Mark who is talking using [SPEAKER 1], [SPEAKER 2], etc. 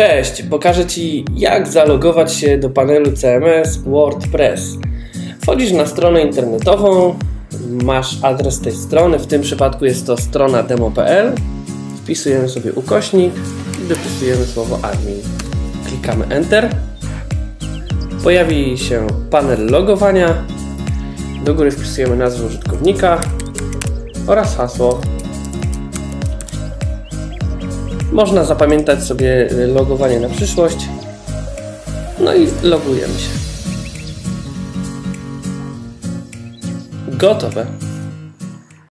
[SPEAKER 1] Cześć, pokażę Ci jak zalogować się do panelu CMS WordPress. Wchodzisz na stronę internetową, masz adres tej strony, w tym przypadku jest to strona demo.pl. Wpisujemy sobie ukośnik i dopisujemy słowo admin. Klikamy Enter. Pojawi się panel logowania. Do góry wpisujemy nazwę użytkownika oraz hasło można zapamiętać sobie logowanie na przyszłość. No i logujemy się. Gotowe.